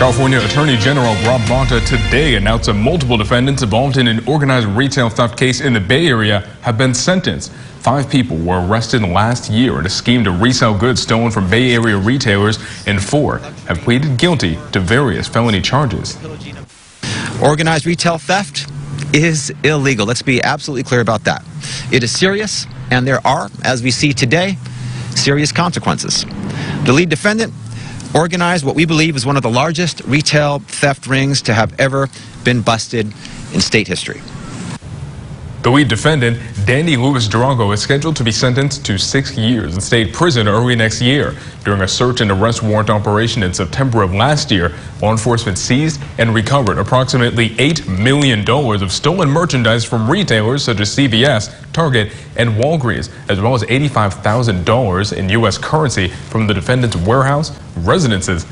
California Attorney General Rob Bonta today announced that multiple defendants involved in an organized retail theft case in the Bay Area have been sentenced. Five people were arrested last year in a scheme to resell goods stolen from Bay Area retailers, and four have pleaded guilty to various felony charges. Organized retail theft is illegal. Let's be absolutely clear about that. It is serious, and there are, as we see today, serious consequences. The lead defendant organized what we believe is one of the largest retail theft rings to have ever been busted in state history. The lead defendant, Danny Louie Drago, is scheduled to be sentenced to six years in state prison early next year. During a search and arrest warrant operation in September of last year, law enforcement seized and recovered approximately $8 million of stolen merchandise from retailers such as CVS, Target, and Walgreens, as well as $85,000 in U.S. currency from the defendant's warehouse, residences,